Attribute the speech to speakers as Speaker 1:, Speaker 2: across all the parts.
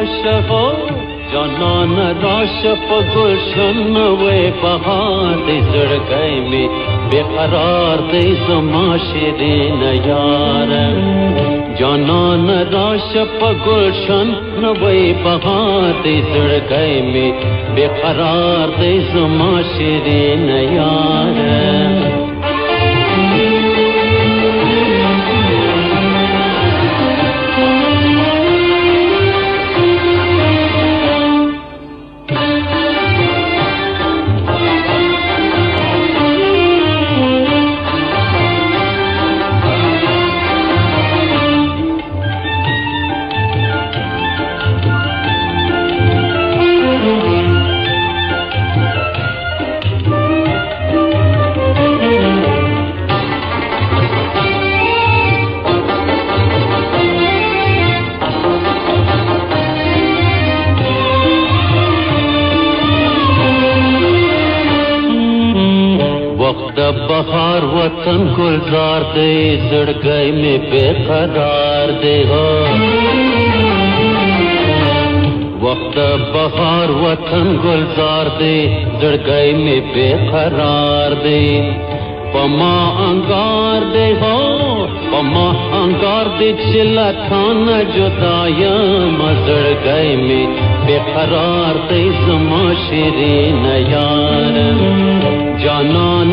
Speaker 1: راش ہو جانان راش پگلشن وے بہار دے زڑگئے میں بے قرار دے زما شیرین یار جانان راش پگلشن وے بہار دے زڑگئے میں بے قرار دے زما شیرین یار وطن گلزار دے زڑ گئے میں بے قرار دے ہو وقت بہار وطن گلزار دے زڑ گئے میں بے قرار دے۔ پما انگار دے ہو، پما انگار دے چلا تھان جدایا مزڑ گئے میں بے قرار دے۔ زما شیرین یار، جانان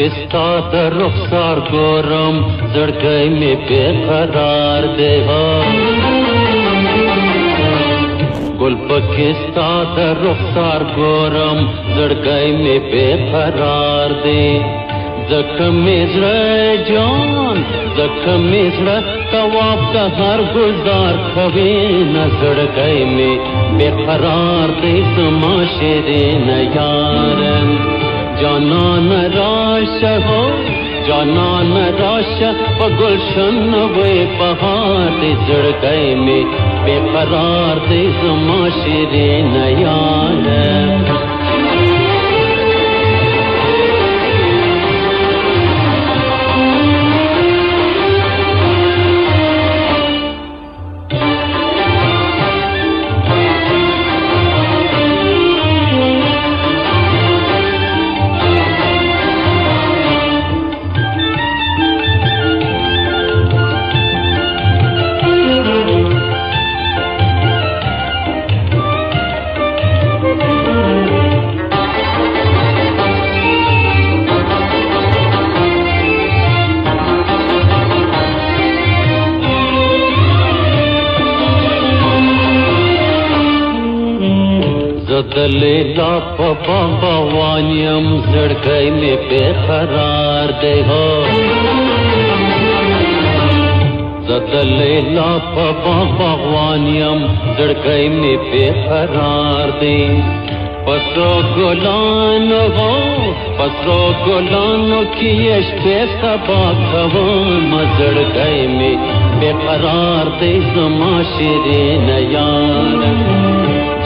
Speaker 1: کې ستا د رخسار ګورم زړګی مې بے قرار دی ګل پکې ستا د رخسار ګورم زړګی مې بے قرار دی زخم زړه جان زخم زړه تواب ته هر گزار کوي نظر گئی می بے قرار دې سما شیرین یارم جانان راش ہو، جانان راش گلشن وے پہاڑ جڑ گئے میں، بے قرار دے زما شیرین یار زدلے لا پپا وانیم زڑگئی میں بے قرار دے ہو زدلے لا پپا وانیم زڑگئی میں بے قرار دے۔ پسرو گلان ہو پسرو گلان کی اشتے سبا کھوان مزڑ گئے میں بے قرار دے۔ زما شیرین یار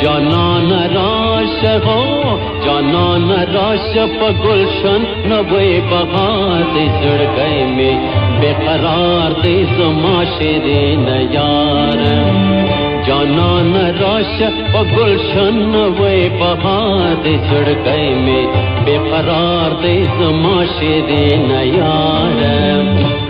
Speaker 1: جانان راش ہو جانان راش پگلشن نوے بہار زڑ گئے میں، بے قرار دے زما شیرین یار جانان راش پگلشن نوے بہار زڑ گئے میں، بے قرار دے زما شیرین یار